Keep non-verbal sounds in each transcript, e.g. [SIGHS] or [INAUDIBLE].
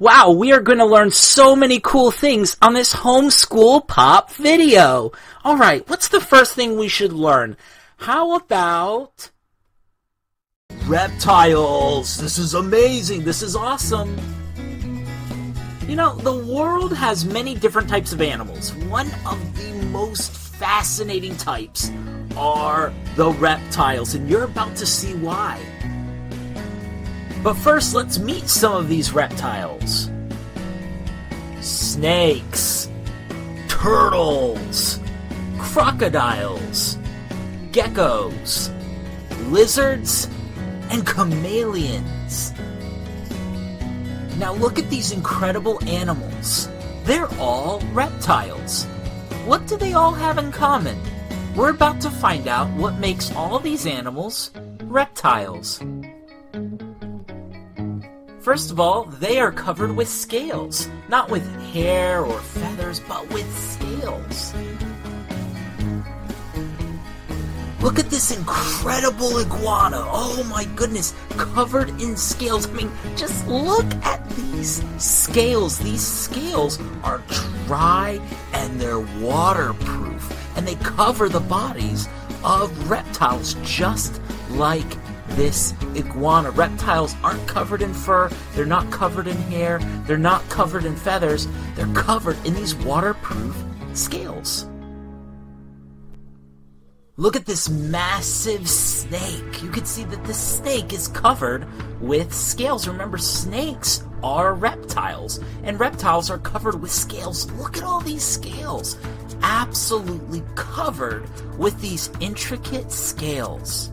Wow, we are going to learn so many cool things on this homeschool pop video. Alright, what's the first thing we should learn? How about... Reptiles! This is amazing! This is awesome! You know, the world has many different types of animals. One of the most fascinating types are the reptiles, and you're about to see why. But first, let's meet some of these reptiles snakes, turtles, crocodiles, geckos, lizards, and chameleons. Now, look at these incredible animals. They're all reptiles. What do they all have in common? We're about to find out what makes all these animals reptiles. First of all, they are covered with scales. Not with hair or feathers, but with scales. Look at this incredible iguana. Oh my goodness, covered in scales. I mean, just look at these scales. These scales are dry and they're waterproof. And they cover the bodies of reptiles just like this iguana. Reptiles aren't covered in fur, they're not covered in hair, they're not covered in feathers, they're covered in these waterproof scales. Look at this massive snake. You can see that the snake is covered with scales. Remember, snakes are reptiles, and reptiles are covered with scales. Look at all these scales. Absolutely covered with these intricate scales.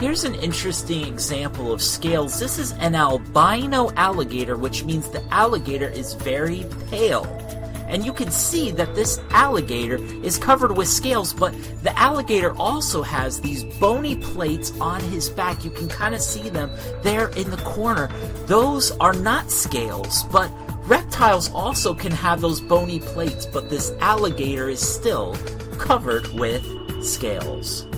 Here's an interesting example of scales. This is an albino alligator, which means the alligator is very pale. And you can see that this alligator is covered with scales, but the alligator also has these bony plates on his back. You can kind of see them there in the corner. Those are not scales, but reptiles also can have those bony plates, but this alligator is still covered with scales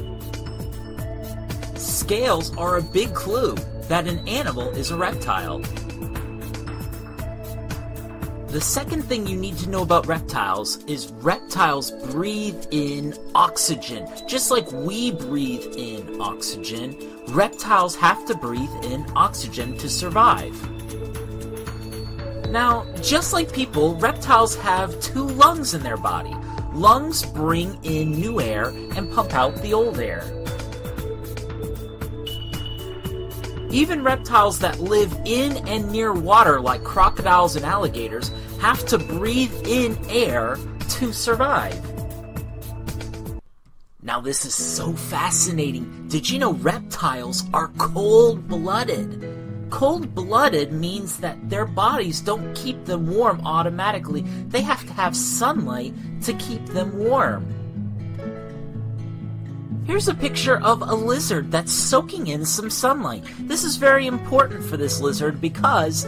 scales are a big clue that an animal is a reptile. The second thing you need to know about reptiles is reptiles breathe in oxygen. Just like we breathe in oxygen, reptiles have to breathe in oxygen to survive. Now, just like people, reptiles have two lungs in their body. Lungs bring in new air and pump out the old air. Even reptiles that live in and near water, like crocodiles and alligators, have to breathe in air to survive. Now, this is so fascinating. Did you know reptiles are cold blooded? Cold blooded means that their bodies don't keep them warm automatically, they have to have sunlight to keep them warm. Here's a picture of a lizard that's soaking in some sunlight. This is very important for this lizard because,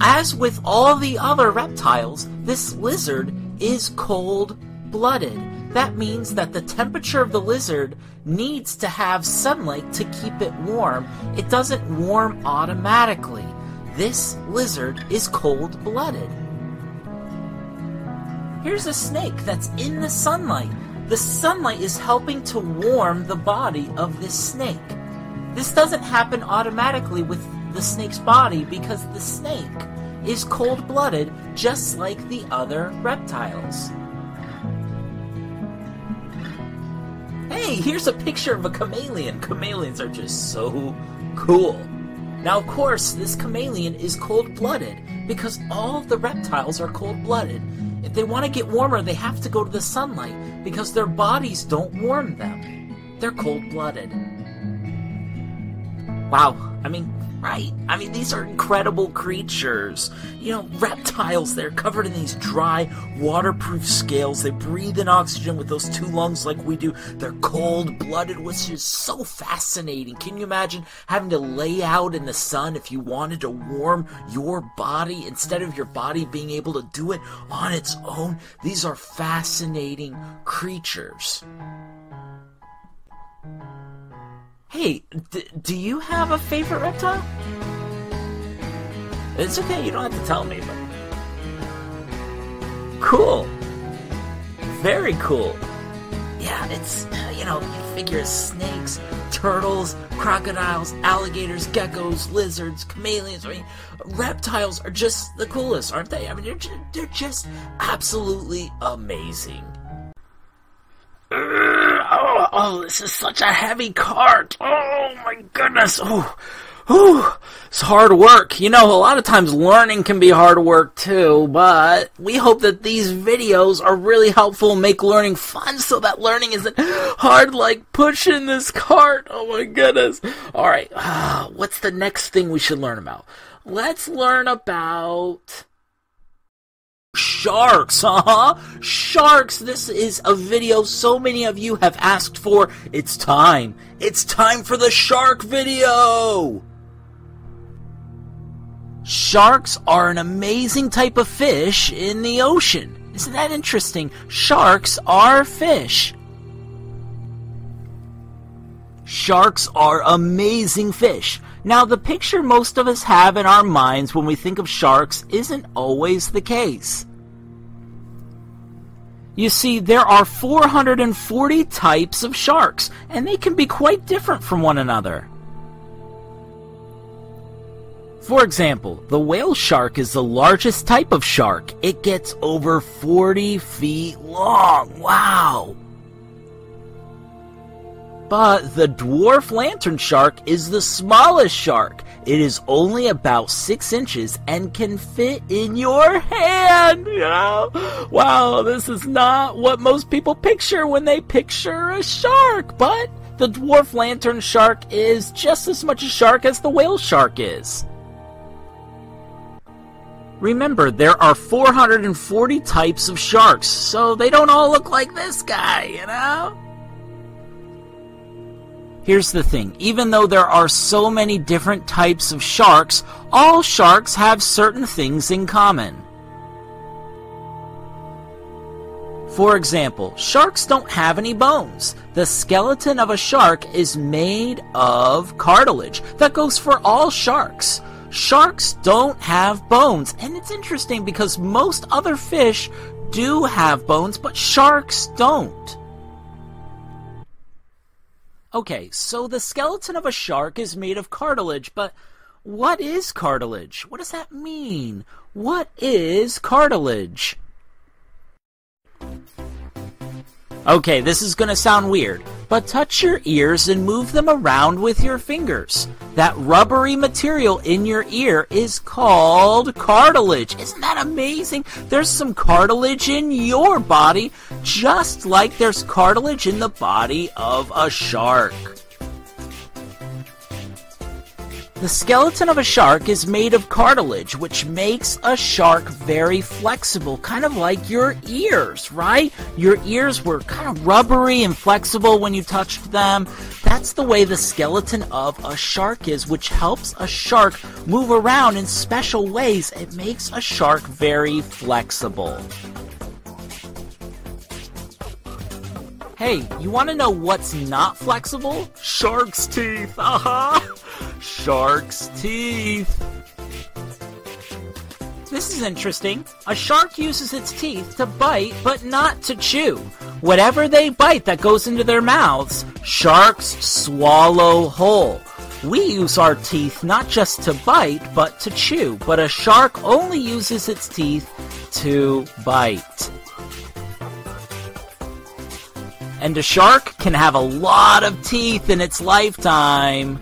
as with all the other reptiles, this lizard is cold blooded. That means that the temperature of the lizard needs to have sunlight to keep it warm. It doesn't warm automatically. This lizard is cold blooded. Here's a snake that's in the sunlight. The sunlight is helping to warm the body of this snake. This doesn't happen automatically with the snake's body because the snake is cold blooded just like the other reptiles. Hey, here's a picture of a chameleon. Chameleons are just so cool. Now, of course, this chameleon is cold blooded because all the reptiles are cold blooded. If they want to get warmer, they have to go to the sunlight because their bodies don't warm them. They're cold blooded. Wow, I mean, right? I mean, these are incredible creatures. You know, reptiles, they're covered in these dry, waterproof scales. They breathe in oxygen with those two lungs like we do. They're cold blooded, which is so fascinating. Can you imagine having to lay out in the sun if you wanted to warm your body instead of your body being able to do it on its own? These are fascinating creatures. Hey, do you have a favorite reptile? It's okay, you don't have to tell me, but. Cool. Very cool. Yeah, it's, you know, you figure snakes, turtles, crocodiles, alligators, geckos, lizards, chameleons, I mean, reptiles are just the coolest, aren't they? I mean, they're they're just absolutely amazing. Oh, this is such a heavy cart. Oh my goodness. Oh, it's hard work. You know, a lot of times learning can be hard work too, but we hope that these videos are really helpful and make learning fun so that learning isn't hard like pushing this cart. Oh my goodness. Alright, uh, [SIGHS] what's the next thing we should learn about? Let's learn about Sharks, huh? Sharks! This is a video so many of you have asked for. It's time. It's time for the shark video! Sharks are an amazing type of fish in the ocean. Isn't that interesting? Sharks are fish. Sharks are amazing fish. Now, the picture most of us have in our minds when we think of sharks isn't always the case. You see, there are 440 types of sharks, and they can be quite different from one another. For example, the whale shark is the largest type of shark. It gets over 40 feet long. Wow! But the dwarf lantern shark is the smallest shark. It is only about 6 inches and can fit in your hand. You know? Wow, this is not what most people picture when they picture a shark. But the dwarf lantern shark is just as much a shark as the whale shark is. Remember, there are 440 types of sharks, so they don't all look like this guy, you know? Here's the thing even though there are so many different types of sharks, all sharks have certain things in common. For example, sharks don't have any bones. The skeleton of a shark is made of cartilage. That goes for all sharks. Sharks don't have bones. And it's interesting because most other fish do have bones, but sharks don't. Okay, so the skeleton of a shark is made of cartilage, but what is cartilage? What does that mean? What is cartilage? Okay, this is gonna sound weird, but touch your ears and move them around with your fingers. That rubbery material in your ear is called cartilage. Isn't that amazing? There's some cartilage in your body, just like there's cartilage in the body of a shark. The skeleton of a shark is made of cartilage, which makes a shark very flexible, kind of like your ears, right? Your ears were kind of rubbery and flexible when you touched them. That's the way the skeleton of a shark is, which helps a shark move around in special ways. It makes a shark very flexible. Hey, you want to know what's not flexible? Shark's teeth. Huh. Shark's teeth. This is interesting. A shark uses its teeth to bite, but not to chew. Whatever they bite that goes into their mouths, sharks swallow whole. We use our teeth not just to bite, but to chew. But a shark only uses its teeth to bite. And a shark can have a lot of teeth in its lifetime.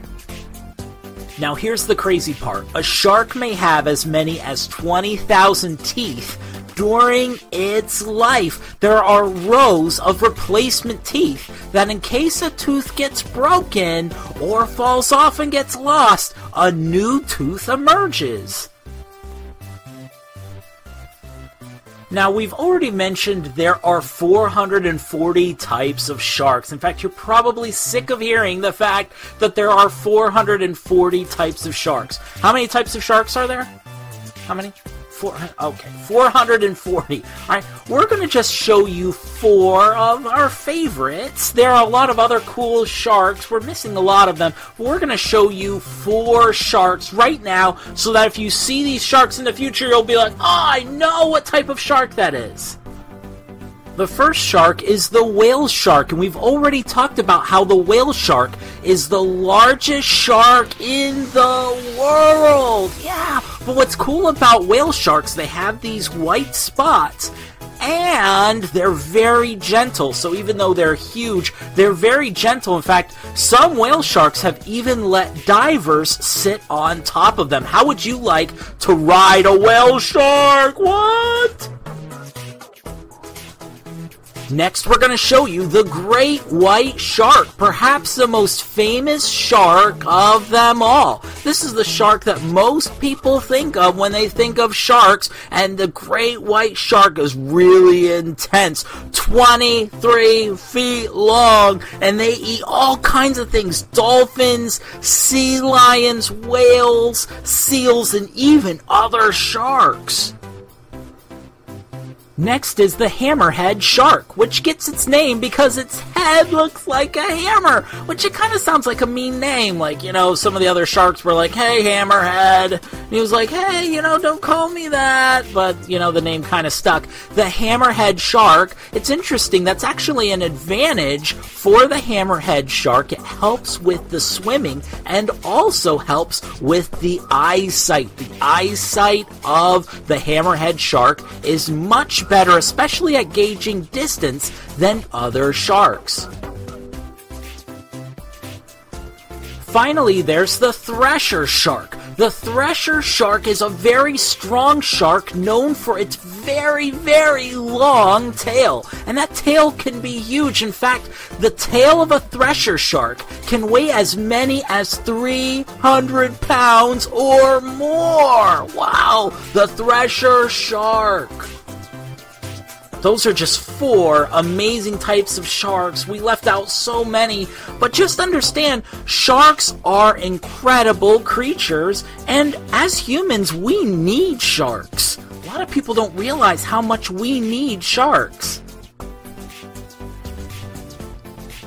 Now, here's the crazy part a shark may have as many as 20,000 teeth during its life. There are rows of replacement teeth that, in case a tooth gets broken or falls off and gets lost, a new tooth emerges. Now, we've already mentioned there are 440 types of sharks. In fact, you're probably sick of hearing the fact that there are 440 types of sharks. How many types of sharks are there? How many? Okay, 440. All right, we're going to just show you four of our favorites. There are a lot of other cool sharks. We're missing a lot of them. we're going to show you four sharks right now so that if you see these sharks in the future, you'll be like, oh, I know what type of shark that is. The first shark is the whale shark, and we've already talked about how the whale shark is the largest shark in the world. Yeah, but what's cool about whale sharks, they have these white spots, and they're very gentle. So even though they're huge, they're very gentle. In fact, some whale sharks have even let divers sit on top of them. How would you like to ride a whale shark? What? Next, we're going to show you the great white shark, perhaps the most famous shark of them all. This is the shark that most people think of when they think of sharks, and the great white shark is really intense 23 feet long, and they eat all kinds of things dolphins, sea lions, whales, seals, and even other sharks. Next is the hammerhead shark, which gets its name because its head looks like a hammer, which it kind of sounds like a mean name. Like, you know, some of the other sharks were like, hey, hammerhead. And he was like, hey, you know, don't call me that. But, you know, the name kind of stuck. The hammerhead shark, it's interesting, that's actually an advantage for the hammerhead shark. It helps with the swimming and also helps with the eyesight. The eyesight of the hammerhead shark is much better, especially at gauging distance, than other sharks. Finally, there's the thresher shark. The thresher shark is a very strong shark known for its very, very long tail. And that tail can be huge. In fact, the tail of a thresher shark can weigh as many as 300 pounds or more. Wow, the thresher shark. Those are just four amazing types of sharks. We left out so many, but just understand sharks are incredible creatures, and as humans, we need sharks. A lot of people don't realize how much we need sharks.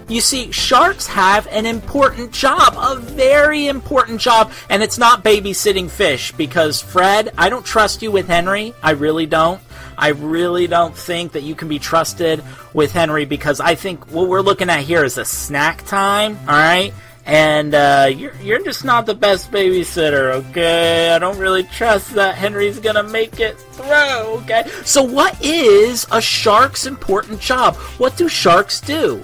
You see, sharks have an important job, a very important job, and it's not babysitting fish because, Fred, I don't trust you with Henry. I really don't. I really don't think that you can be trusted with Henry because I think what we're looking at here is a snack time, alright? And uh, you're, you're just not the best babysitter, okay? I don't really trust that Henry's gonna make it through, okay? So, what is a shark's important job? What do sharks do?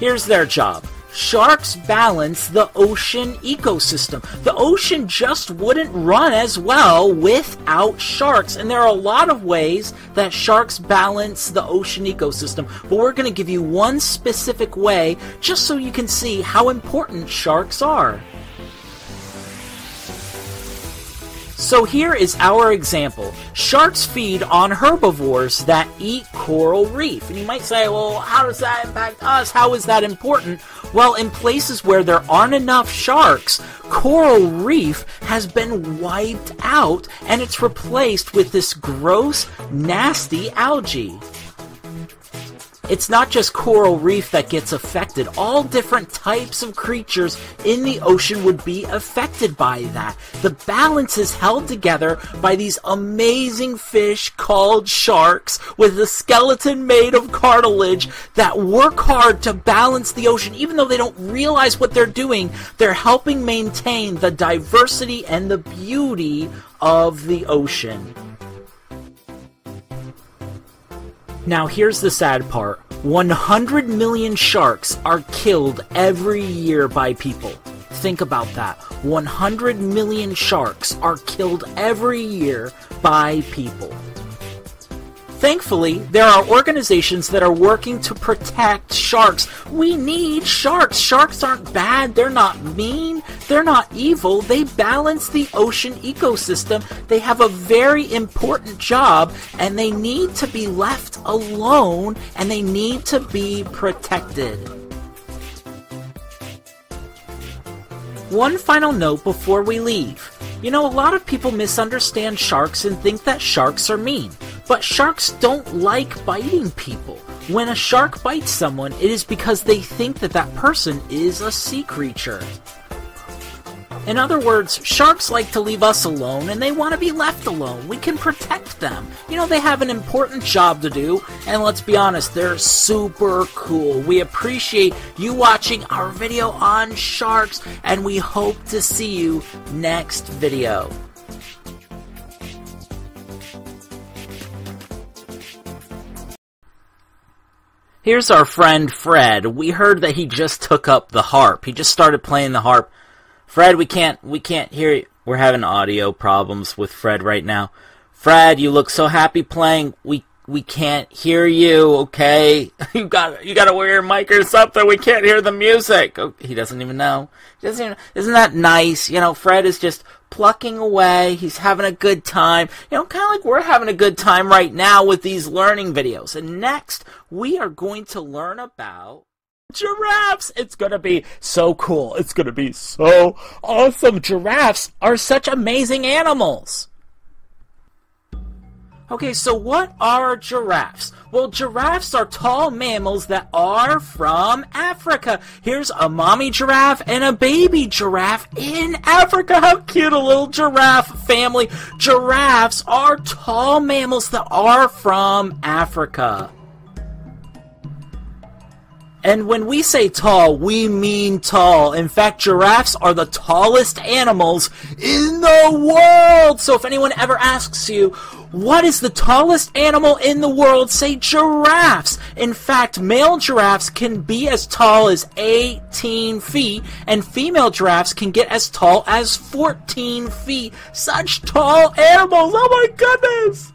Here's their job sharks balance the ocean ecosystem. The ocean just wouldn't run as well without sharks, and there are a lot of ways that sharks balance the ocean ecosystem, but we're going to give you one specific way just so you can see how important sharks are. So here is our example. Sharks feed on herbivores that eat coral reef. And you might say, well, how does that impact us? How is that important? Well, in places where there aren't enough sharks, coral reef has been wiped out and it's replaced with this gross, nasty algae. It's not just coral reef that gets affected. All different types of creatures in the ocean would be affected by that. The balance is held together by these amazing fish called sharks with a skeleton made of cartilage that work hard to balance the ocean. Even though they don't realize what they're doing, they're helping maintain the diversity and the beauty of the ocean. Now, here's the sad part 100 million sharks are killed every year by people. Think about that. 100 million sharks are killed every year by people. Thankfully, there are organizations that are working to protect sharks. We need sharks. Sharks aren't bad, they're not mean, they're not evil. They balance the ocean ecosystem. They have a very important job, and they need to be left alone and they need to be protected. One final note before we leave. You know, a lot of people misunderstand sharks and think that sharks are mean. But sharks don't like biting people. When a shark bites someone, it is because they think that that person is a sea creature. In other words, sharks like to leave us alone and they want to be left alone. We can protect them. You know, they have an important job to do, and let's be honest, they're super cool. We appreciate you watching our video on sharks, and we hope to see you next video. Here's our friend Fred. We heard that he just took up the harp. He just started playing the harp. Fred, we can't we can't hear you. We're having audio problems with Fred right now. Fred, you look so happy playing. We we can't hear you, okay? [LAUGHS] You got you got to wear your mic or something. We can't hear the music. Oh, he doesn't even know. He doesn't even, isn't that nice? You know, Fred is just plucking away. He's having a good time. You know, kind of like we're having a good time right now with these learning videos. And next, we are going to learn about giraffes. It's going to be so cool. It's going to be so awesome. Giraffes are such amazing animals. Okay, so what are giraffes? Well, giraffes are tall mammals that are from Africa. Here's a mommy giraffe and a baby giraffe in Africa. How cute a little giraffe family. Giraffes are tall mammals that are from Africa. And when we say tall, we mean tall. In fact, giraffes are the tallest animals in the world. So if anyone ever asks you, what is the tallest animal in the world? Say giraffes. In fact, male giraffes can be as tall as 18 feet, and female giraffes can get as tall as 14 feet. Such tall animals! Oh my goodness!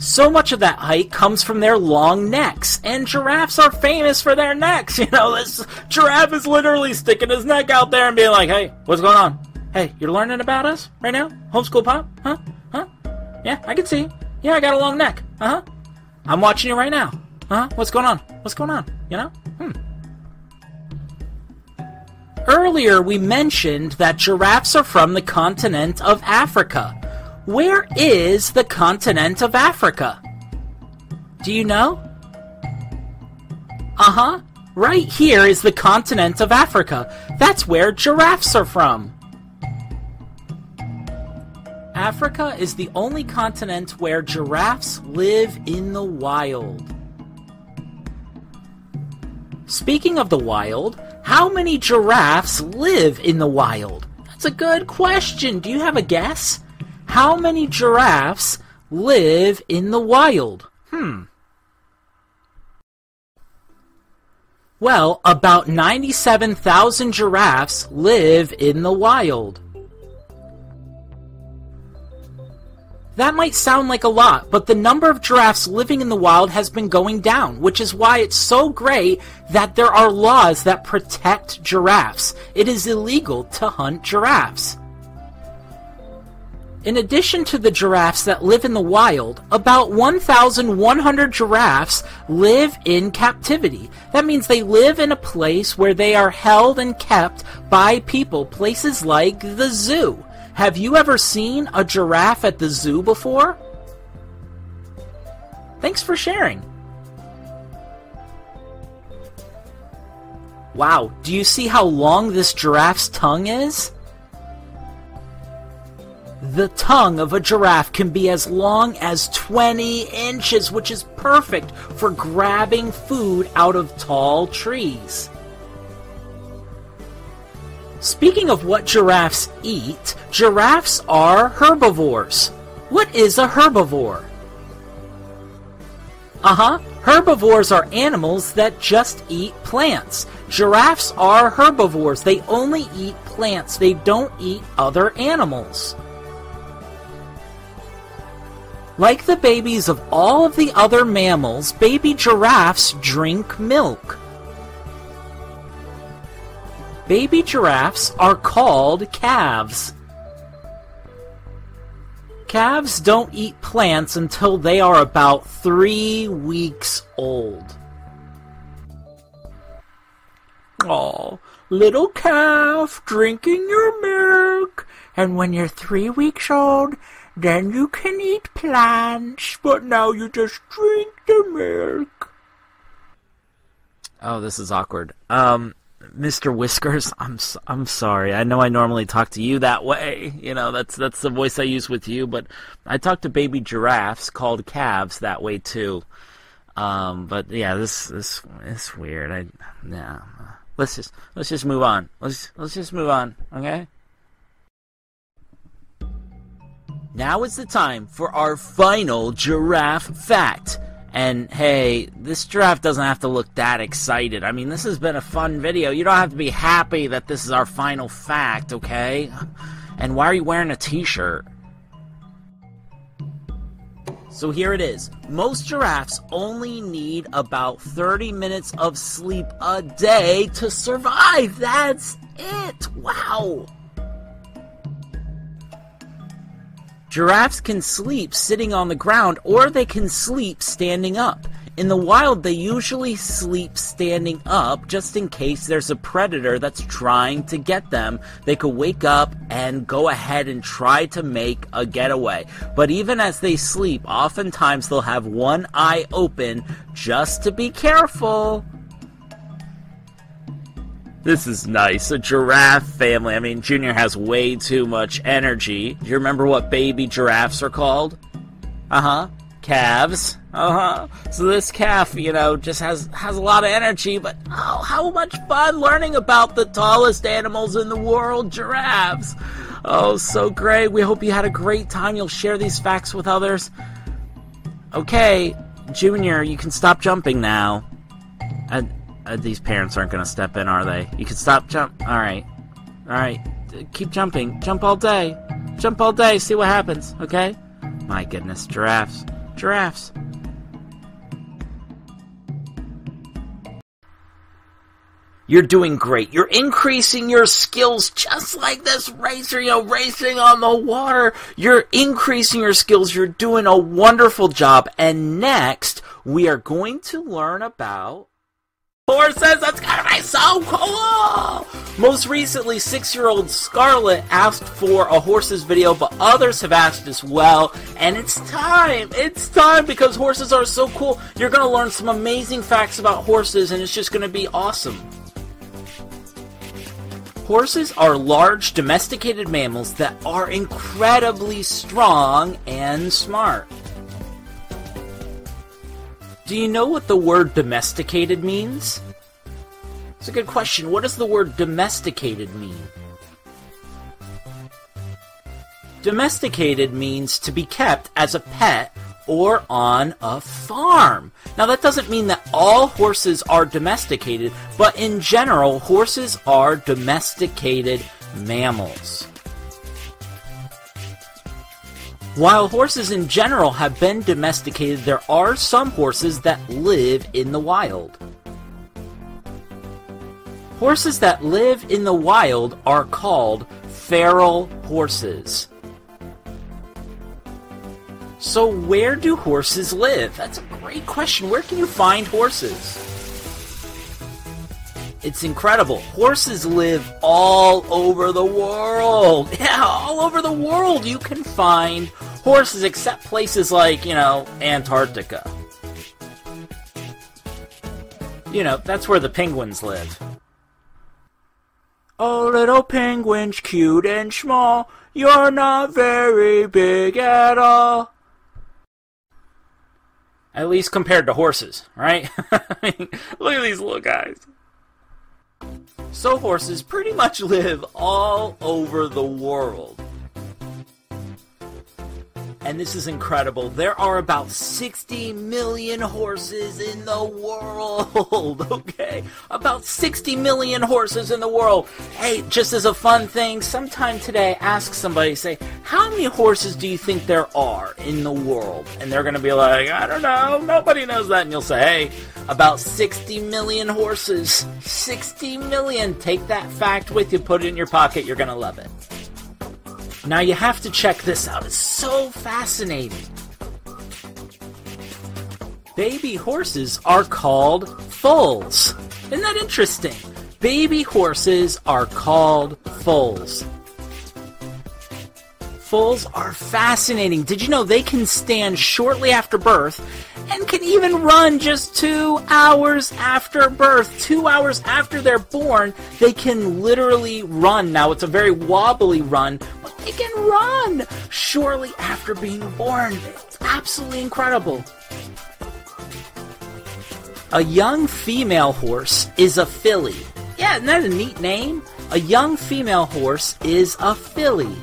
So much of that height comes from their long necks, and giraffes are famous for their necks. [LAUGHS] You know, this giraffe is literally sticking his neck out there and being like, hey, what's going on? Hey, you're learning about us right now? Homeschool Pop? Huh? Huh? Yeah, I can see. Yeah, I got a long neck. Uh huh. I'm watching you right now. Uh huh. What's going on? What's going on? You know? Hmm. Earlier, we mentioned that giraffes are from the continent of Africa. Where is the continent of Africa? Do you know? Uh huh. Right here is the continent of Africa. That's where giraffes are from. Africa is the only continent where giraffes live in the wild. Speaking of the wild, how many giraffes live in the wild? That's a good question. Do you have a guess? How many giraffes live in the wild? Hmm. Well, about 97,000 giraffes live in the wild. That might sound like a lot, but the number of giraffes living in the wild has been going down, which is why it's so great that there are laws that protect giraffes. It is illegal to hunt giraffes. In addition to the giraffes that live in the wild, about 1,100 giraffes live in captivity. That means they live in a place where they are held and kept by people, places like the zoo. Have you ever seen a giraffe at the zoo before? Thanks for sharing. Wow, do you see how long this giraffe's tongue is? The tongue of a giraffe can be as long as 20 inches, which is perfect for grabbing food out of tall trees. Speaking of what giraffes eat, giraffes are herbivores. What is a herbivore? Uh huh. Herbivores are animals that just eat plants. Giraffes are herbivores. They only eat plants. They don't eat other animals. Like the babies of all of the other mammals, baby giraffes drink milk. Baby giraffes are called calves. Calves don't eat plants until they are about three weeks old. Oh, little calf drinking your milk. And when you're three weeks old, then you can eat plants. But now you just drink the milk. Oh, this is awkward. Um, Mr. Whiskers, [LAUGHS] I'm I'm sorry. I know I normally talk to you that way. You know, that's that's the voice I use with you, but I talk to baby giraffes called calves that way too. Um, but yeah, this this is weird. I yeah. Let's just let's just move on. Let's let's just move on, okay? Now is the time for our final giraffe fact. And hey, this giraffe doesn't have to look that excited. I mean, this has been a fun video. You don't have to be happy that this is our final fact, okay? And why are you wearing a t-shirt? So here it is. Most giraffes only need about 30 minutes of sleep a day to survive. That's it. Wow. Giraffes can sleep sitting on the ground or they can sleep standing up. In the wild, they usually sleep standing up just in case there's a predator that's trying to get them. They could wake up and go ahead and try to make a getaway. But even as they sleep, oftentimes they'll have one eye open just to be careful. This is nice. A giraffe family. I mean, Junior has way too much energy. Do you remember what baby giraffes are called? Uh huh. Calves. Uh huh. So this calf, you know, just has has a lot of energy. But oh, how much fun learning about the tallest animals in the world, giraffes. Oh, so great. We hope you had a great time. You'll share these facts with others. Okay, Junior, you can stop jumping now. And uh, these parents aren't going to step in, are they? You can stop jump. All right, all right. Keep jumping. Jump all day. Jump all day. See what happens. Okay. My goodness, giraffes. Giraffes. You're doing great. You're increasing your skills just like this racer, you know, racing on the water. You're increasing your skills. You're doing a wonderful job. And next, we are going to learn about horses. That's gonna be so cool! Most recently, six year old Scarlett asked for a horses video, but others have asked as well. And it's time! It's time because horses are so cool. You're gonna learn some amazing facts about horses, and it's just gonna be awesome. Horses are large domesticated mammals that are incredibly strong and smart. Do you know what the word domesticated means? It's a good question. What does the word domesticated mean? Domesticated means to be kept as a pet or on a farm. Now, that doesn't mean that all horses are domesticated, but in general, horses are domesticated mammals. While horses in general have been domesticated, there are some horses that live in the wild. Horses that live in the wild are called feral horses. So, where do horses live? That's a great question. Where can you find horses? It's incredible. Horses live all over the world. [LAUGHS] Yeah, all over the world you can find horses, except places like, you know, Antarctica. You know, that's where the penguins live. Oh, little penguins, cute and small, you're not very big at all. At least compared to horses, right? [LAUGHS] Look at these little guys. So horses pretty much live all over the world and this is incredible. There are about 60 million horses in the world, [LAUGHS] okay? About 60 million horses in the world. Hey, just as a fun thing, sometime today ask somebody, say, how many horses do you think there are in the world? And they're gonna be like, I don't know, nobody knows that. And you'll say, hey, about 60 million horses. 60 million. Take that fact with you, put it in your pocket, you're gonna love it. Now you have to check this out. It's so fascinating. Baby horses are called foals. Isn't that interesting? Baby horses are called foals. Foals are fascinating. Did you know they can stand shortly after birth and can even run just two hours after birth? Two hours after they're born, they can literally run. Now, it's a very wobbly run, but they can run shortly after being born. It's absolutely incredible. A young female horse is a filly. Yeah, isn't that a neat name? A young female horse is a filly.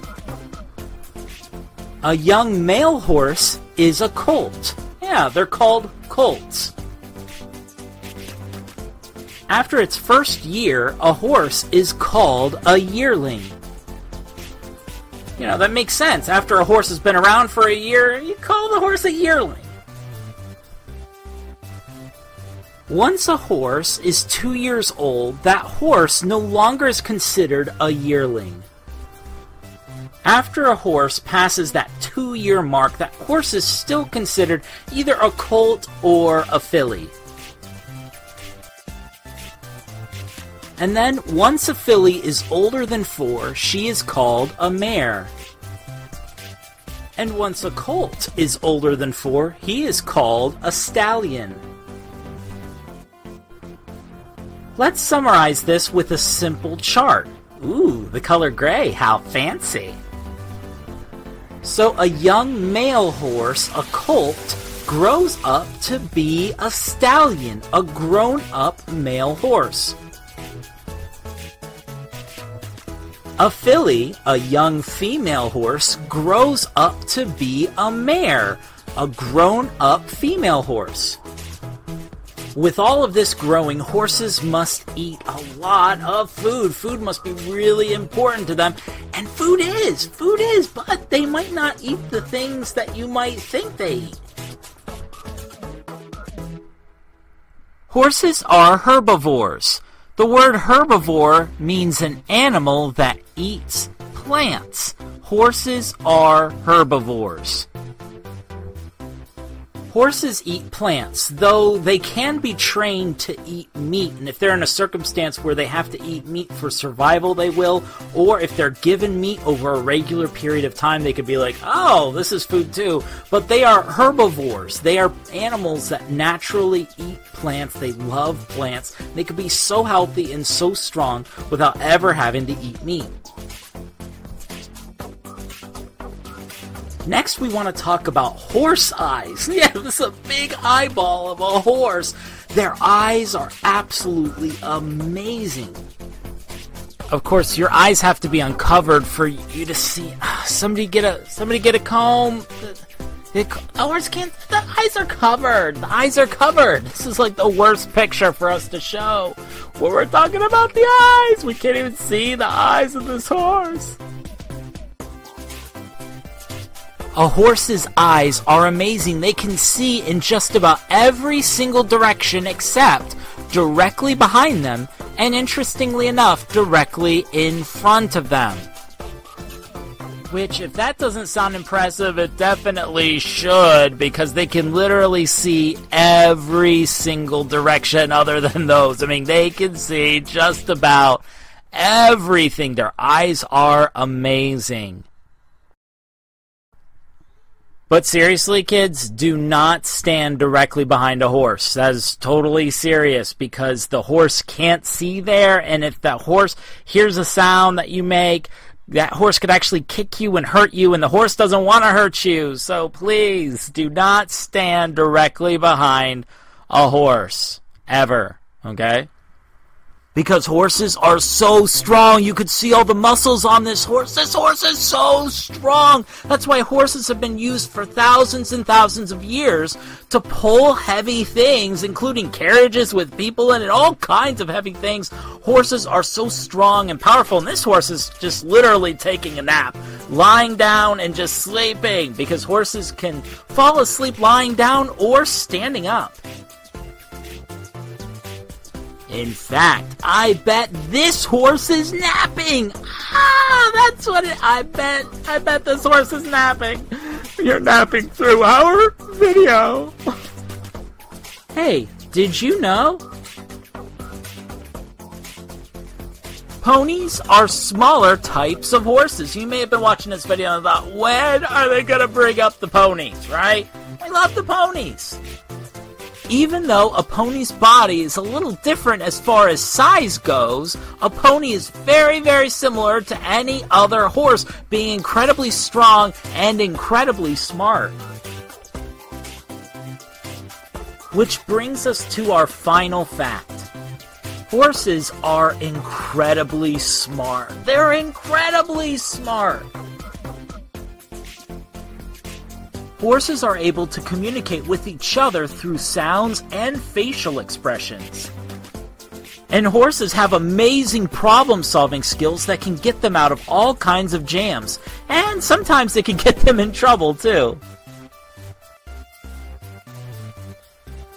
A young male horse is a colt. Yeah, they're called colts. After its first year, a horse is called a yearling. You know, that makes sense. After a horse has been around for a year, you call the horse a yearling. Once a horse is two years old, that horse no longer is considered a yearling. After a horse passes that two year mark, that horse is still considered either a colt or a filly. And then, once a filly is older than four, she is called a mare. And once a colt is older than four, he is called a stallion. Let's summarize this with a simple chart. Ooh, the color gray, how fancy! So a young male horse, a colt, grows up to be a stallion, a grown up male horse. A filly, a young female horse, grows up to be a mare, a grown up female horse. With all of this growing, horses must eat a lot of food. Food must be really important to them. And food is, food is, but they might not eat the things that you might think they eat. Horses are herbivores. The word herbivore means an animal that eats plants. Horses are herbivores. Horses eat plants, though they can be trained to eat meat. And if they're in a circumstance where they have to eat meat for survival, they will. Or if they're given meat over a regular period of time, they could be like, oh, this is food too. But they are herbivores. They are animals that naturally eat plants. They love plants. They could be so healthy and so strong without ever having to eat meat. Next, we want to talk about horse eyes. [LAUGHS] Yeah, this is a big eyeball of a horse. Their eyes are absolutely amazing. Of course, your eyes have to be uncovered for you to see. Ah, somebody get a somebody get a comb. The, the horse can't. The eyes are covered. The eyes are covered. This is like the worst picture for us to show. When we're talking about the eyes, we can't even see the eyes of this horse. A horse's eyes are amazing. They can see in just about every single direction except directly behind them, and interestingly enough, directly in front of them. Which, if that doesn't sound impressive, it definitely should, because they can literally see every single direction other [LAUGHS] than those. I mean, they can see just about everything. Their eyes are amazing. But seriously, kids, do not stand directly behind a horse. That is totally serious because the horse can't see there, and if that horse hears a sound that you make, that horse could actually kick you and hurt you, and the horse doesn't want to hurt you. So please do not stand directly behind a horse. Ever. Okay? Because horses are so strong. You could see all the muscles on this horse. This horse is so strong. That's why horses have been used for thousands and thousands of years to pull heavy things, including carriages with people in it, all kinds of heavy things. Horses are so strong and powerful, and this horse is just literally taking a nap, lying down and just sleeping because horses can fall asleep lying down or standing up. In fact, I bet this horse is napping. Ah, that's what it. I bet. I bet this horse is napping. You're napping through our video. hey, did you know? Ponies are smaller types of horses. You may have been watching this video and thought, when are they going to bring up the ponies, right? I love the ponies. Even though a pony's body is a little different as far as size goes, a pony is very, very similar to any other horse, being incredibly strong and incredibly smart. Which brings us to our final fact. Horses are incredibly smart. They're incredibly smart. Horses are able to communicate with each other through sounds and facial expressions. And horses have amazing problem solving skills that can get them out of all kinds of jams. And sometimes they can [LAUGHS] get them in trouble too.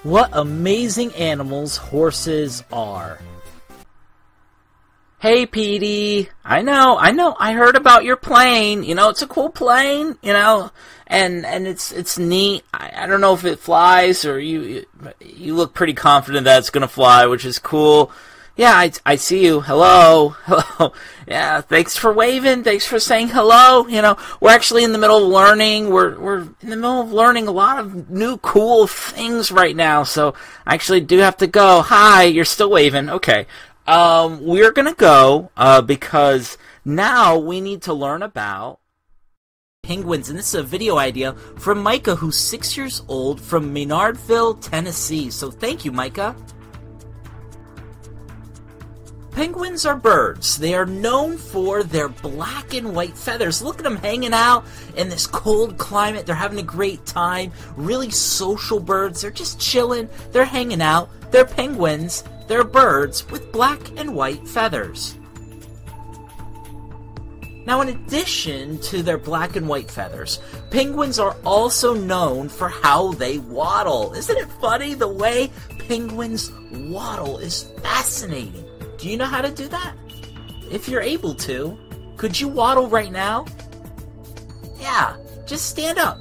What amazing animals horses are. Hey, Petey. I know, I know, I heard about your plane. You know, it's a cool plane, you know, and, and it's, it's neat. I, I don't know if it flies or you, you look pretty confident that it's gonna fly, which is cool. Yeah, I, I see you. Hello. [LAUGHS] Hello. Yeah, thanks for waving. Thanks for saying hello. You know, we're actually in the middle of learning. We're, we're in the middle of learning a lot of new cool things right now. So I actually do have to go. Hi, you're still waving. Okay. Um, we're gonna go uh, because now we need to learn about penguins, and this is a video idea from Micah, who's six years old from Maynardville, Tennessee. So thank you, Micah. Penguins are birds. They are known for their black and white feathers. Look at them hanging out in this cold climate. They're having a great time. Really social birds. They're just chilling. They're hanging out. They're penguins. They're birds with black and white feathers. Now, in addition to their black and white feathers, penguins are also known for how they waddle. Isn't it funny? The way penguins waddle is fascinating. Do you know how to do that? If you're able to, could you waddle right now? Yeah, just stand up.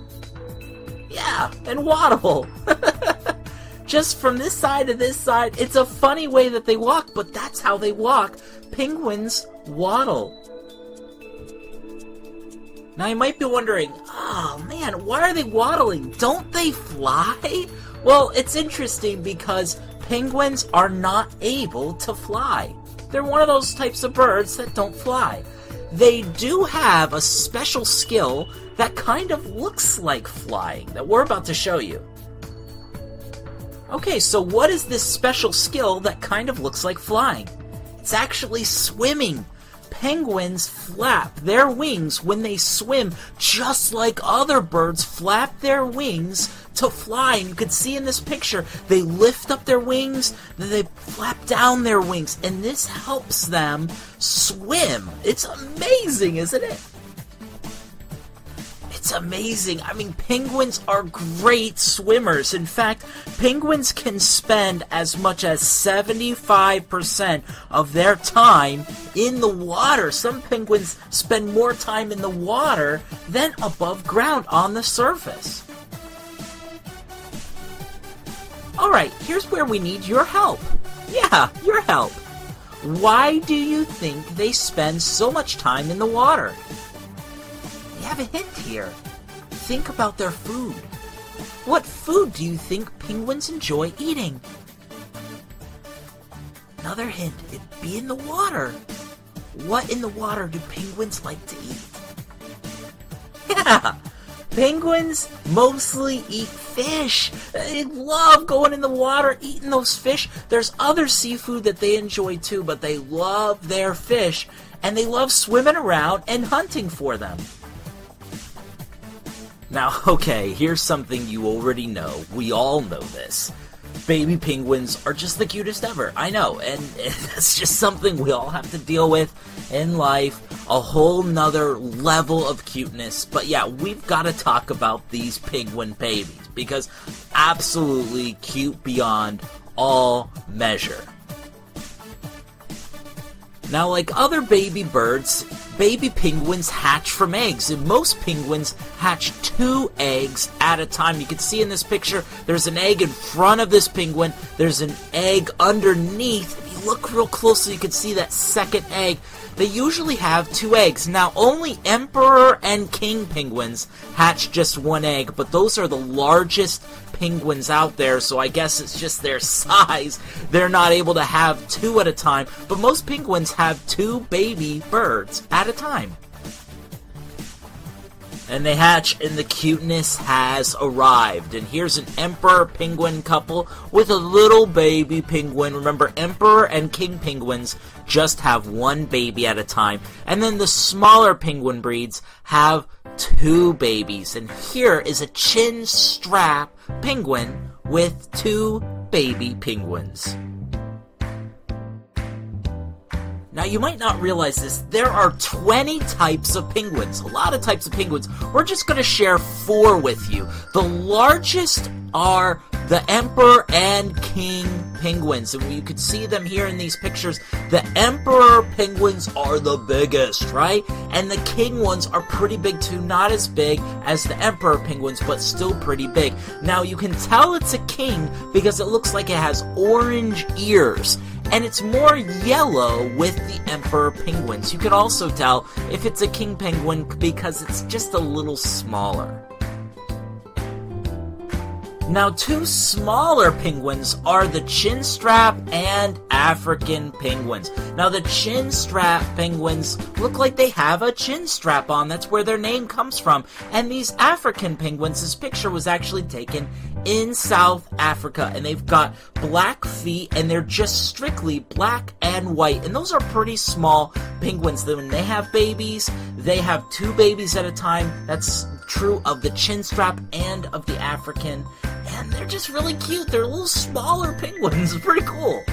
Yeah, and waddle. [LAUGHS] just from this side to this side. It's a funny way that they walk, but that's how they walk. Penguins waddle. Now you might be wondering, oh man, why are they waddling? Don't they fly? Well, it's interesting because penguins are not able to fly. They're one of those types of birds that don't fly. They do have a special skill that kind of looks like flying that we're about to show you. Okay, so what is this special skill that kind of looks like flying? It's actually swimming. Penguins flap their wings when they swim, just like other birds flap their wings to fly. And you can see in this picture, they lift up their wings, then they flap down their wings, and this helps them swim. It's amazing, isn't it? It's amazing. I mean, penguins are great swimmers. In fact, penguins can spend as much as 75% of their time in the water. Some penguins spend more time in the water than above ground on the surface. Alright, here's where we need your help. Yeah, your help. Why do you think they spend so much time in the water? Have a hint here. Think about their food. What food do you think penguins enjoy eating? Another hint, it'd be in the water. What in the water do penguins like to eat? [LAUGHS] Yeah! Penguins mostly eat fish. They love going in the water, eating those fish. There's other seafood that they enjoy too, but they love their fish. And they love swimming around and hunting for them. Now, [LAUGHS] okay, here's something you already know. We all know this. Baby penguins are just the cutest ever. I know, [LAUGHS] and, that's just something we all have to deal with in life. A whole nother level of cuteness. But yeah, we've got to talk about these penguin babies because absolutely cute beyond all measure. Now, like other baby birds, baby penguins hatch from eggs, and most penguins hatch two eggs at a time. You can see in this picture, there's an egg in front of this penguin, there's an egg underneath. If you look real closely, you can see that second egg. They usually have two eggs. Now, only emperor and king penguins hatch just one egg, but those are the largest penguins out there, so I guess it's just their [LAUGHS] size. They're not able to have two at a time, but most penguins have two baby birds at a time and they hatch, and the cuteness has arrived. And here's an emperor penguin couple with a little baby penguin. Remember, emperor and king penguins just have one baby at a time, and then the smaller penguin breeds have two babies. And here is a chin strap penguin with two baby penguins. Now, you might not realize this, there are 20 types of penguins, a lot of types of penguins. We're just going to share four with you. The largest are the Emperor and King penguins, and you can see them here in these pictures. The Emperor penguins are the biggest, right? And the King ones are pretty big too, not as big as the Emperor penguins, but still pretty big. Now, you can tell it's a King because it looks like it has orange ears and it's more yellow with the emperor penguins. You could also tell if it's a king penguin because it's just a little smaller. Now, two smaller penguins are the chinstrap and African penguins. Now, the chinstrap penguins look like they have a chin strap on. That's where their name comes from. And these African penguins, this picture was actually taken in South Africa, and they've got black feet, and they're just strictly black and white. And those are pretty small penguins. When they have babies, they have two babies at a time. That's true of the chinstrap and of the African and they're just really cute. They're little smaller penguins. Pretty cool.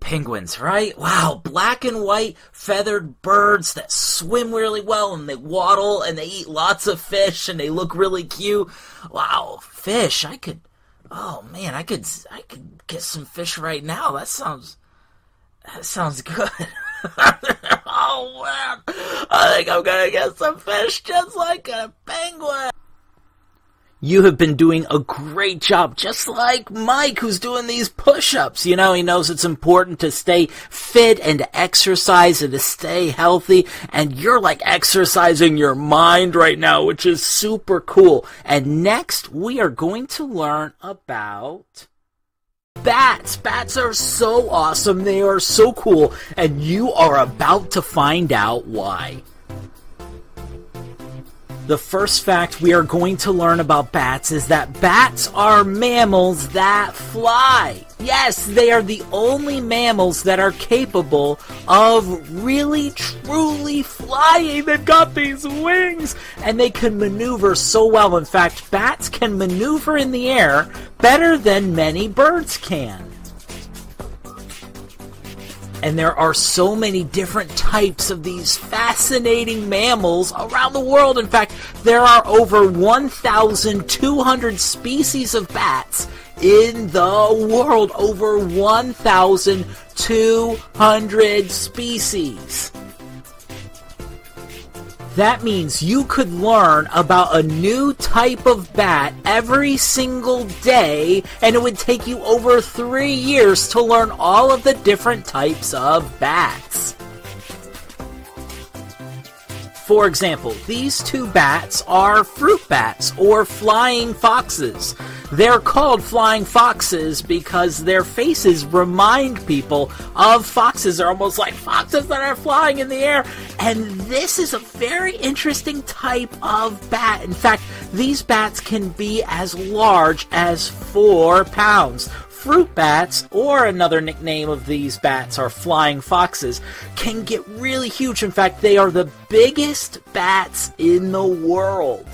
Penguins, right? Wow, black and white feathered birds that swim really well and they waddle and they eat lots of fish and they look really cute. Wow, fish. I could Oh man, I could I could get some fish right now. That sounds that sounds good. [LAUGHS] oh man, I think I'm gonna get some fish just like a penguin. You have been doing a great job, just like Mike, who's doing these push ups. You know, he knows it's important to stay fit and to exercise and to stay healthy. And you're like exercising your mind right now, which is super cool. And next, we are going to learn about bats. Bats are so awesome. They are so cool. And you are about to find out why. The first fact we are going to learn about bats is that bats are mammals that fly. Yes, they are the only mammals that are capable of really, truly flying. They've got these wings and they can maneuver so well. In fact, bats can maneuver in the air better than many birds can. And there are so many different types of these fascinating mammals around the world. In fact, there are over 1,200 species of bats in the world. Over 1,200 species. That means you could learn about a new type of bat every single day, and it would take you over three years to learn all of the different types of bats. For example, these two bats are fruit bats or flying foxes. They're called flying foxes because their faces remind people of foxes. They're almost like foxes that are flying in the air. And this is a very interesting type of bat. In fact, these bats can be as large as four pounds fruit bats, or another nickname of these bats are flying foxes, can get really huge. In fact, they are the biggest bats in the world.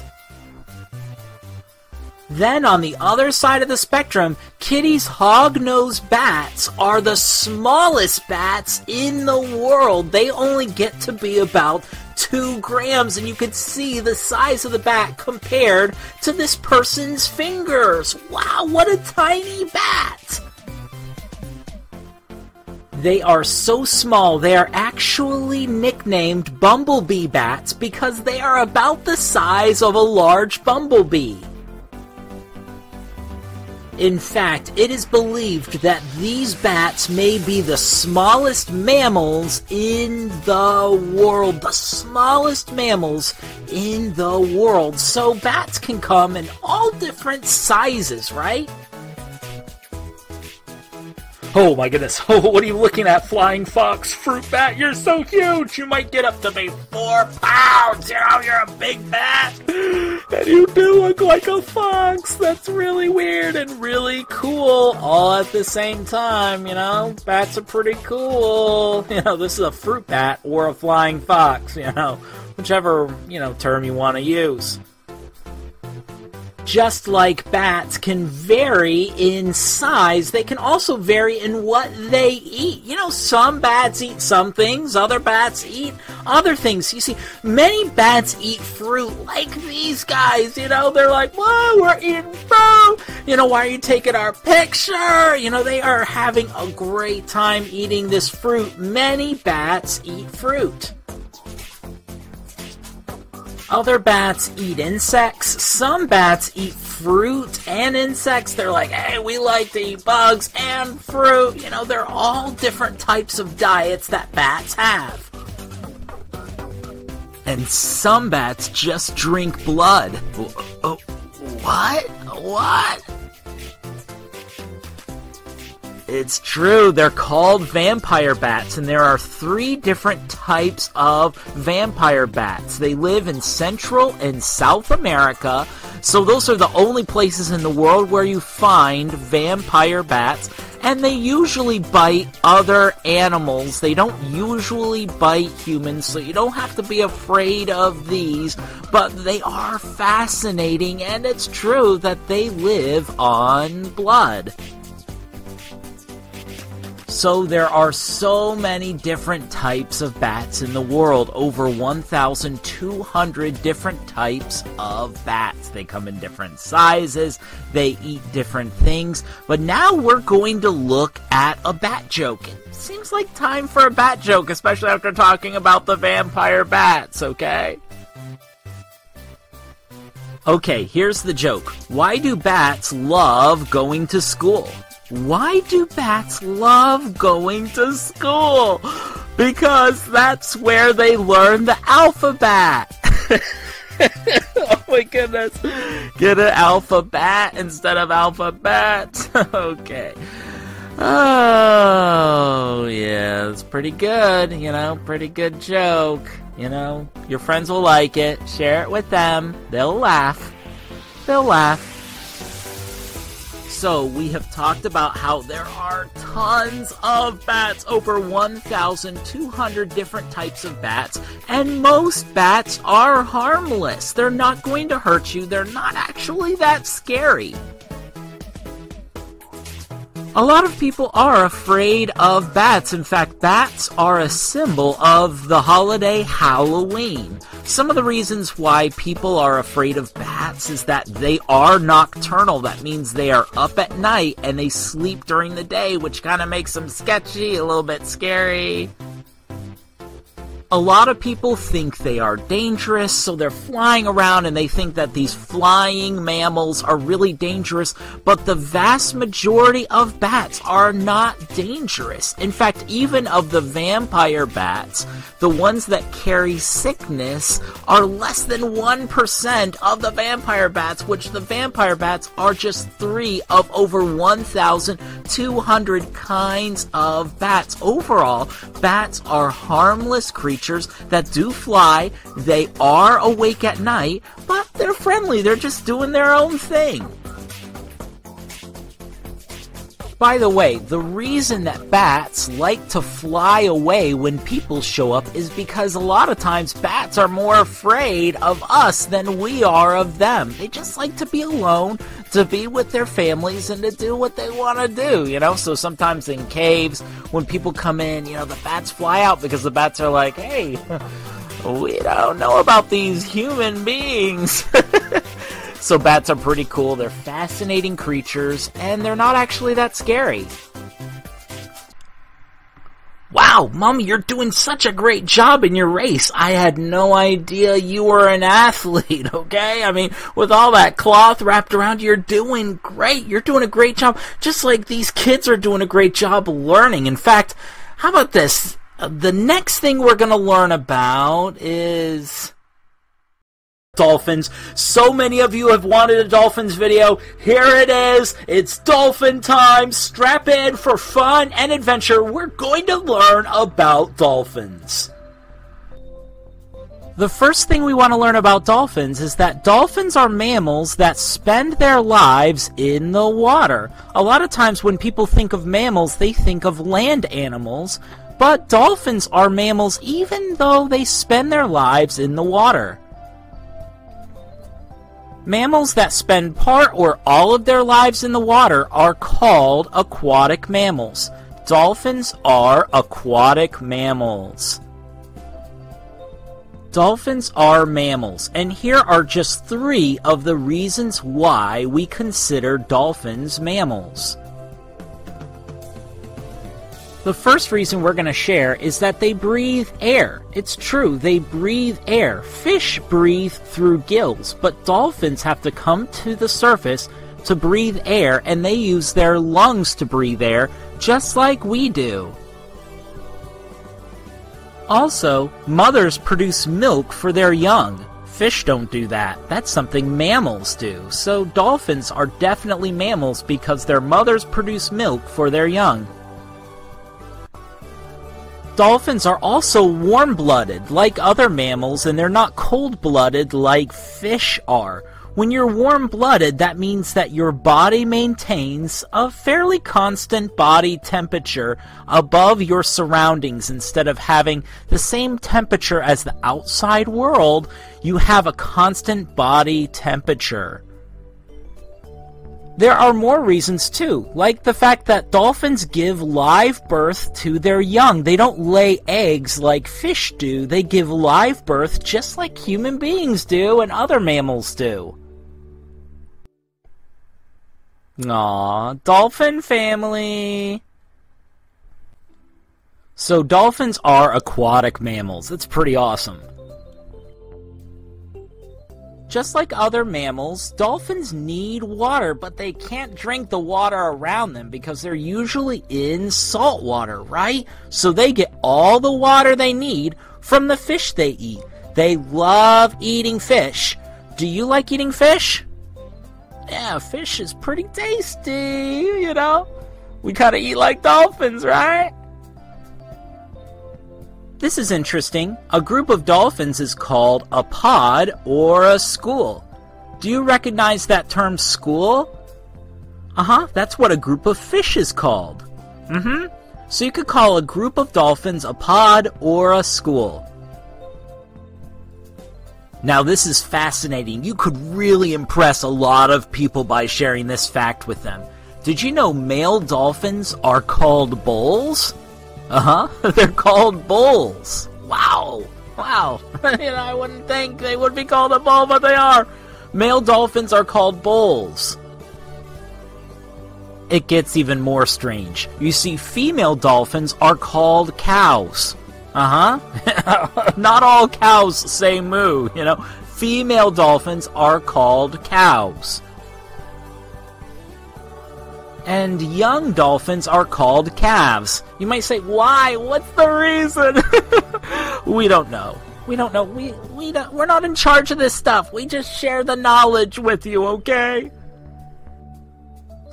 Then on the other side of the spectrum, Kitti's hognose bats are the smallest bats in the world. They only get to be about two grams, and you can see the size of the bat compared to this person's fingers. Wow, what a tiny bat! They are so small, they are actually nicknamed bumblebee bats because they are about the size of a large bumblebee. In fact, it is believed that these bats may be the smallest mammals in the world. The smallest mammals in the world. So bats can come in all different sizes, right? Oh my goodness. Oh, [LAUGHS] what are you looking at, Flying Fox? Fruit bat, you're so huge! You might get up to be four pounds! You know, you're a big bat! [GASPS] And you do look like a fox! That's really weird and really cool all at the same time, you know? Bats are pretty cool. [LAUGHS] You know, this is a fruit bat or a flying fox, you know? Whichever, you know, term you want to use just like bats can vary in size, they can also vary in what they eat. You know, some bats eat some things, other bats eat other things. You see, many bats eat fruit like these guys. You know, they're like, whoa, we're eating fruit. You know, why are you taking our picture? You know, they are having a great time eating this fruit. Many bats eat fruit. Other bats eat insects. Some bats eat fruit and insects. They're like, hey, we like to eat bugs and fruit. You know, they're all different types of diets that bats have. And some bats just drink blood. Oh, what? What? It's true. They're called vampire bats, and there are three different types of vampire bats. They live in Central and South America, so those are the only places in the world where you find vampire bats, and they usually bite other animals. They don't usually bite humans, so you don't have to be afraid of these, but they are fascinating, and it's true that they live on blood. So there are so many different types of bats in the world, over 1,200 different types of bats. They come in different sizes, they eat different things, but now we're going to look at a bat joke. It seems like time for a bat joke, especially after talking about the vampire bats, okay? Okay, here's the joke. Why do bats love going to school? Why do bats love going to school? Because that's where they learn the alphabet. [LAUGHS] oh my goodness. Get an alphabet instead of alphabet. [LAUGHS] okay. Oh, yeah, it's pretty good, you know, pretty good joke. You know, your friends will like it. Share it with them. They'll laugh. They'll laugh. So, we have talked about how there are tons of bats, over 1,200 different types of bats, and most bats are harmless. They're not going to hurt you, they're not actually that scary. A lot of people are afraid of bats. In fact, bats are a symbol of the holiday Halloween. Some of the reasons why people are afraid of bats is that they are nocturnal. That means they are up at night and they sleep during the day, which kind of makes them sketchy, a little bit scary. A lot of people think they are dangerous, so they're flying around and they think that these flying mammals are really dangerous, but the vast majority of bats are not dangerous. In fact, even of the vampire bats, the ones that carry sickness are less than 1% of the vampire bats, which the vampire bats are just three of over 1,200 kinds of bats. Overall, bats are harmless creatures creatures that do fly. They are awake at night, but they're friendly. They're just doing their own thing. By the way, the reason that bats like to fly away when people show up is because a lot of times bats are more afraid of us than we are of them. They just like to be alone, to be with their families, and to do what they want to do, you know? So sometimes in caves, when people come in, you know, the bats fly out because the bats are like, hey, [LAUGHS] we don't know about these human beings. [LAUGHS] So bats are pretty cool. They're fascinating creatures, and they're not actually that scary. Wow, Mommy, you're doing such a great job in your race. I had no idea you were an [LAUGHS] athlete, okay? I mean, with all that cloth wrapped around you, you're doing great. You're doing a great job. Just like these kids are doing a great job learning. In fact, how about this? The next thing we're going to learn about is Dolphins. So many of you have wanted a Dolphins video. Here it is. It's Dolphin time. Strap in for fun and adventure. We're going to learn about dolphins. The first thing we want to learn about dolphins is that dolphins are mammals that spend their lives in the water. A lot of times when people think of mammals, they think of land animals, but dolphins are mammals even though they spend their lives in the water. Mammals that spend part or all of their lives in the water are called aquatic mammals. Dolphins are aquatic mammals. Dolphins are mammals, and here are just three of the reasons why we consider dolphins mammals. The first reason we're going to share is that they breathe air. It's true, they breathe air. Fish breathe through gills, but dolphins have to come to the surface to breathe air, and they use their lungs to breathe air, just like we do. Also, mothers produce milk for their young. Fish don't do that. That's something mammals do. So dolphins are definitely mammals because their mothers produce milk for their young. Dolphins are also warm blooded, like other mammals, and they're not cold blooded like fish are. When you're warm blooded, that means that your body maintains a fairly constant body temperature above your surroundings. Instead of having the same temperature as the outside world, you have a constant body temperature. There are more reasons too, like the fact that dolphins give live birth to their young. They don't lay eggs like fish do, they give live birth just like human beings do and other mammals do. Aw, dolphin family! So dolphins are aquatic mammals. That's pretty awesome. Just like other mammals, dolphins need water, but they can't drink the water around them because they're usually in salt water, right? So they get all the water they need from the fish they eat. They love eating fish. Do you like eating fish? Yeah, fish is pretty tasty, you know? We kind of eat like dolphins, right? This is interesting. A group of dolphins is called a pod or a school. Do you recognize that term school? Uh huh, that's what a group of fish is called. Mm hmm. So you could call a group of dolphins a pod or a school. Now, this is fascinating. You could really impress a lot of people by sharing this fact with them. Did you know male dolphins are called bulls? Uh huh. [LAUGHS] They're called bulls. Wow. Wow. [LAUGHS] you know, I wouldn't think they would be called a bull, but they are. Male dolphins are called bulls. It gets even more strange. You see, female dolphins are called cows. Uh huh. [LAUGHS] Not all cows say moo, you know. Female dolphins are called cows and young dolphins are called calves. You might say, why? What's the reason? [LAUGHS] we don't know. We don't know. We we don't, we're not in charge of this stuff. We just share the knowledge with you, okay?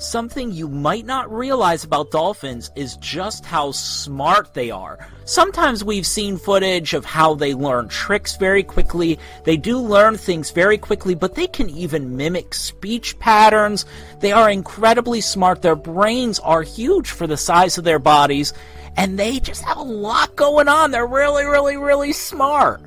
Something you might not realize about dolphins is just how smart they are. Sometimes we've seen footage of how they learn tricks very quickly. They do learn things very quickly, but they can even mimic speech patterns. They are incredibly smart. Their brains are huge for the size of their bodies, and they just have a lot going on. They're really, really, really smart.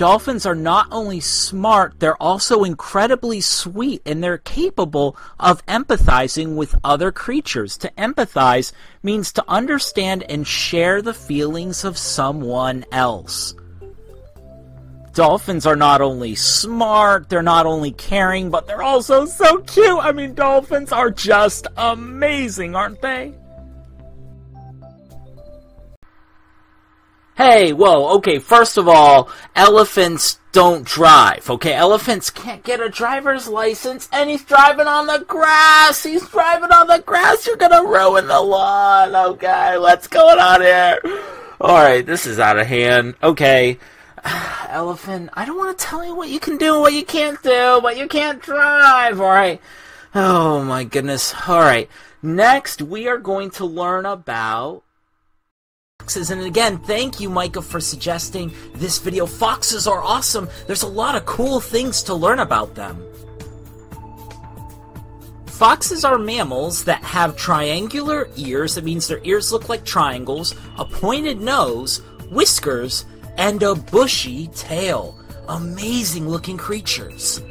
Dolphins are not only smart, they're also incredibly sweet and they're capable of empathizing with other creatures. To empathize means to understand and share the feelings of someone else. Dolphins are not only smart, they're not only caring, but they're also so cute. I mean, dolphins are just amazing, aren't they? Hey, whoa, okay, first of all, elephants don't drive, okay? Elephants can't get a driver's license, and he's driving on the grass! He's driving on the grass! You're gonna ruin the lawn! Okay, what's going on here? Alright, this is out of hand. Okay. [SIGHS] Elephant, I don't want to tell you what you can do and what you can't do, but you can't drive, alright? Oh my goodness. Alright, next we are going to learn about. And again, thank you, Micah, for suggesting this video. Foxes are awesome. There's a lot of cool things to learn about them. Foxes are mammals that have triangular ears, that means their ears look like triangles, a pointed nose, whiskers, and a bushy tail. Amazing looking creatures.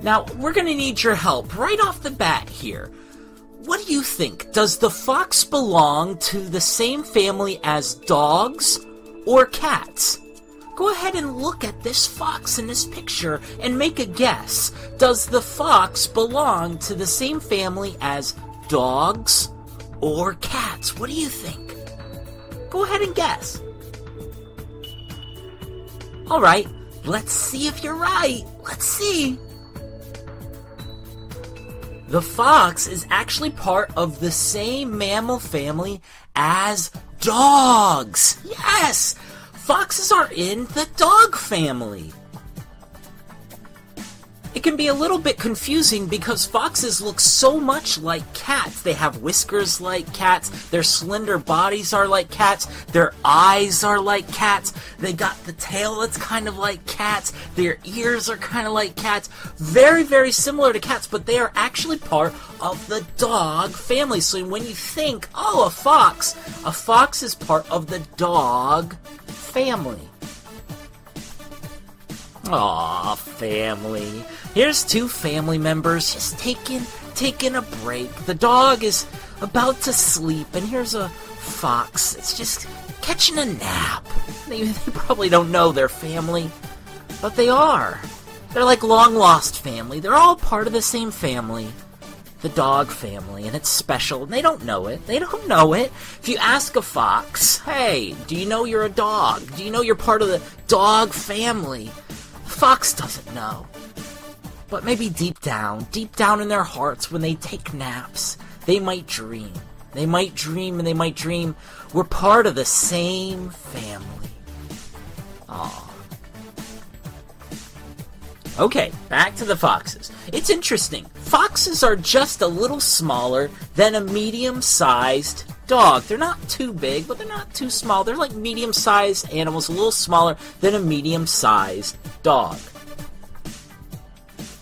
Now, we're going to need your help right off the bat here. What do you think? Does the fox belong to the same family as dogs or cats? Go ahead and look at this fox in this picture and make a guess. Does the fox belong to the same family as dogs or cats? What do you think? Go ahead and guess. Alright, let's see if you're right. Let's see. The fox is actually part of the same mammal family as dogs. Yes! Foxes are in the dog family. It can be a little bit confusing because foxes look so much like cats. They have whiskers like cats, their slender bodies are like cats, their eyes are like cats, they got the tail that's kind of like cats, their ears are kind of like cats. Very, very similar to cats, but they are actually part of the dog family. So when you think, oh, a fox, a fox is part of the dog family. Aw, family. Here's two family members just taking taking a break. The dog is about to sleep, and here's a fox. It's just catching a nap. [LAUGHS] They, they probably don't know their family, but they are. They're like long lost family. They're all part of the same family. The dog family, and it's special, and they don't know it. They don't know it. If you ask a fox, hey, do you know you're a dog? Do you know you're part of the dog family? Fox doesn't know. But maybe deep down, deep down in their hearts, when they take naps, they might dream. They might dream and they might dream we're part of the same family. Aww. Okay, back to the foxes. It's interesting. Foxes are just a little smaller than a medium sized dog. They're not too big, but they're not too small. They're like medium sized animals, a little smaller than a medium sized dog.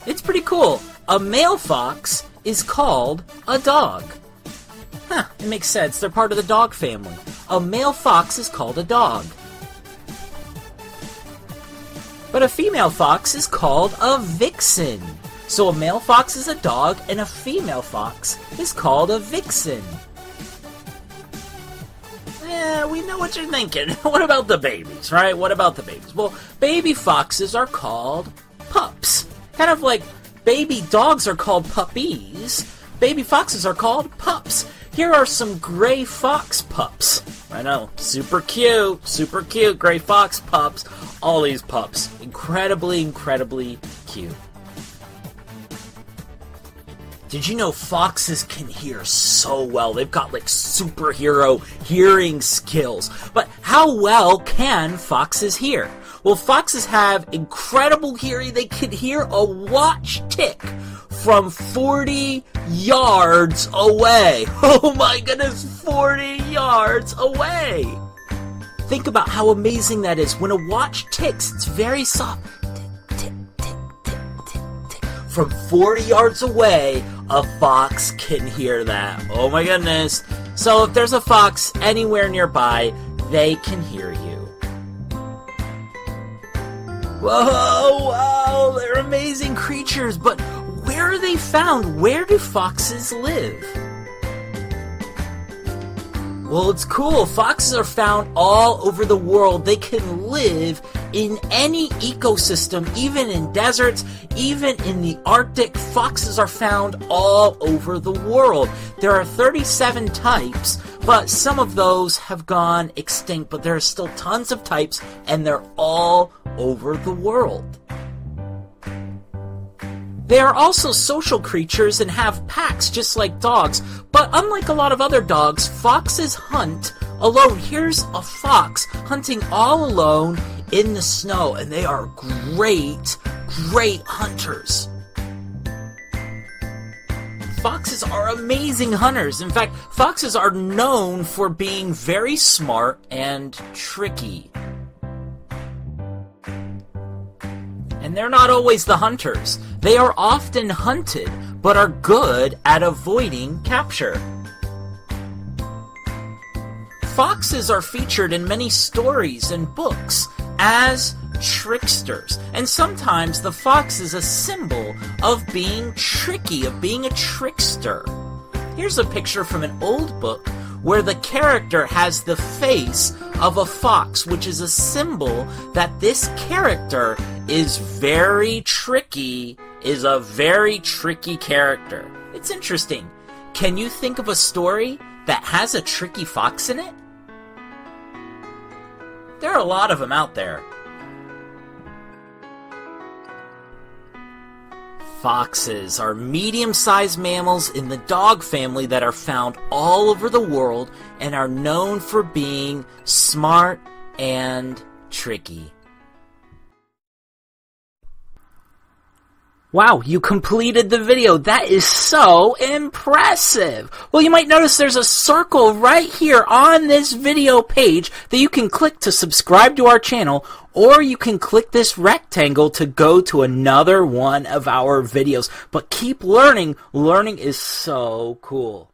It's pretty cool. A male fox is called a dog. Huh, it makes sense. They're part of the dog family. A male fox is called a dog. But a female fox is called a vixen. So a male fox is a dog, and a female fox is called a vixen. Yeah, we know what you're thinking. [LAUGHS] what about the babies, right? What about the babies? Well, baby foxes are called pups. Kind of like baby dogs are called puppies, baby foxes are called pups. Here are some gray fox pups. I know, super cute, super cute gray fox pups. All these pups, incredibly, incredibly cute. Did you know foxes can hear so well? They've got like superhero hearing skills. But how well can foxes hear? Well, foxes have incredible hearing. They can hear a watch tick from 40 yards away. [LAUGHS] Oh my goodness, 40 yards away. Think about how amazing that is. When a watch ticks, it's very soft. From 40 yards away, a fox can hear that. Oh my goodness. So if there's a fox anywhere nearby, they can hear you. Whoa, whoa, they're amazing creatures, but where are they found? Where do foxes live? Well, it's cool. Foxes are found all over the world. They can live in any ecosystem, even in deserts, even in the Arctic. Foxes are found all over the world. There are 37 types, but some of those have gone extinct, but there are still tons of types, and they're all over the world. They are also social creatures and have packs just like dogs, but unlike a lot of other dogs, foxes hunt alone. Here's a fox hunting all alone in the snow, and they are great, great hunters. Foxes are amazing hunters. In fact, foxes are known for being very smart and tricky. And they're not always the hunters. They are often hunted, but are good at avoiding capture. Foxes are featured in many stories and books as tricksters, and sometimes the fox is a symbol of being tricky, of being a trickster. Here's a picture from an old book where the character has the face of a fox, which is a symbol that this character is very tricky is a very tricky character. It's interesting. Can you think of a story that has a tricky fox in it? There are a lot of them out there. Foxes are medium sized mammals in the dog family that are found all over the world and are known for being smart and tricky. Wow, you completed the video. That is so impressive. Well, you might notice there's a circle right here on this video page that you can click to subscribe to our channel, or you can click this rectangle to go to another one of our videos. But keep learning. Learning is so cool.